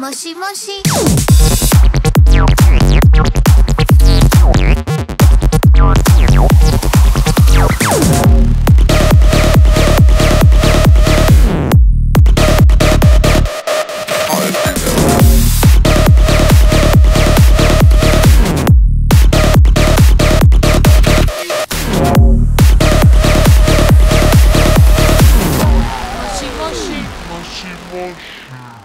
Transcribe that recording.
もしもし。Moshi Moshi.